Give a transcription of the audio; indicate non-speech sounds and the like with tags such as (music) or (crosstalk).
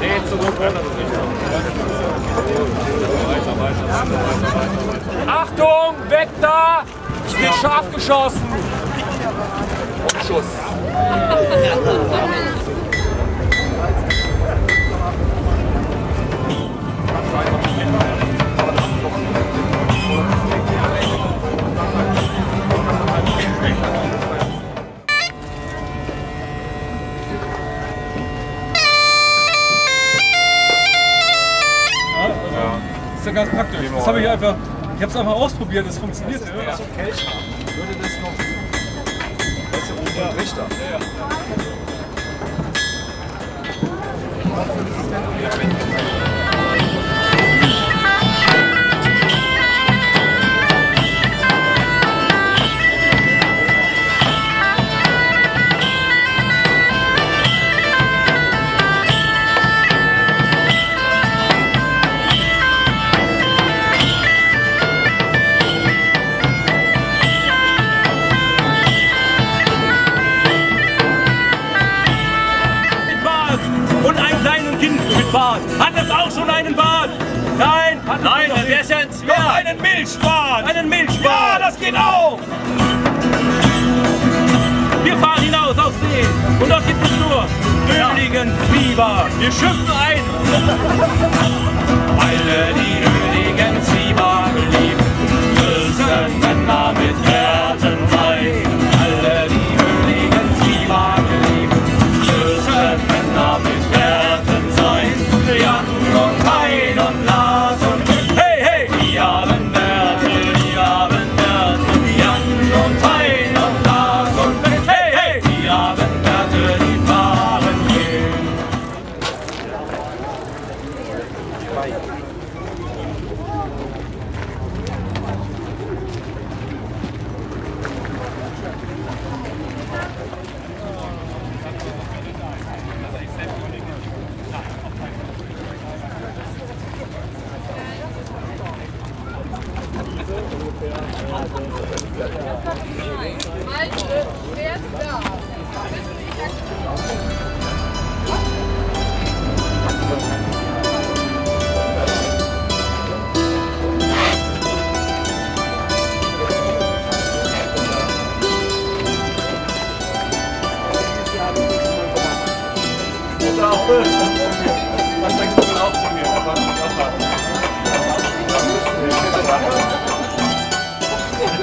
Nee, zurück, weiter, weiter, weiter, weiter. Achtung, weg da! Ich bin scharf geschossen! Und Schuss. Ist ja ganz praktisch. Das habe ich einfach, ich habe es einfach ausprobiert, es funktioniert. Ja. Würde das noch. Das ist ja oben ein Richter. Nein, der ist ja ein Zwerg. Doch einen Milchbart. Einen Milchbart. Ja, das geht auch. Wir fahren hinaus auf See und dort gibt es nur Öligen Zwieber. Wir schiffen ein. (laughs) Was denkst du auch von mir?